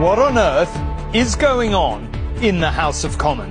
What on earth is going on in the House of Commons?